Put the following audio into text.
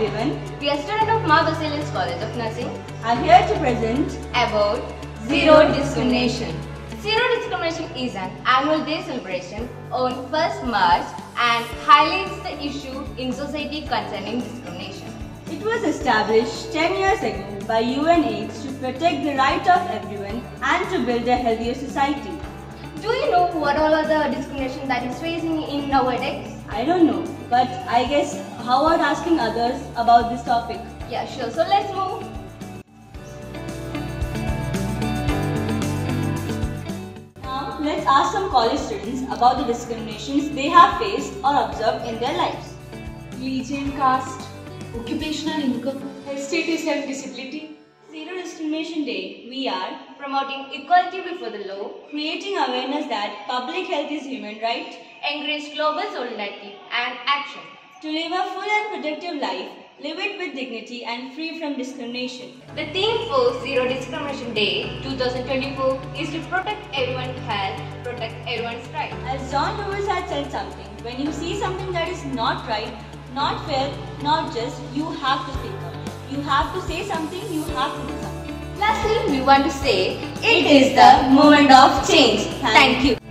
a student of Mar Baselios College of Nursing I'm here to present about Zero Discrimination. Zero Discrimination is an annual day celebration on 1st March and highlights the issue in society concerning discrimination. It was established 10 years ago by UNAIDS to protect the right of everyone and to build a healthier society. Do you know what all are the discrimination that is facing in nowadays? I don't know, but I guess how about asking others about this topic? Yeah, sure. So let's move. Now, let's ask some college students about the discriminations they have faced or observed in their lives. religion, caste, occupational income, health status and disability. Zero Discrimination Day, we are Promoting equality before the law, creating awareness that public health is human right, encourage global solidarity and action. to live a full and productive life, live it with dignity and free from discrimination. The theme for Zero Discrimination Day 2024 is to protect everyone's health, protect everyone's right. As John Lewis had said something, when you see something that is not right, not fair, not just, you have to speak up. You have to say something, you have to do something. Lastly, we want to say it is the moment of change. Thank you.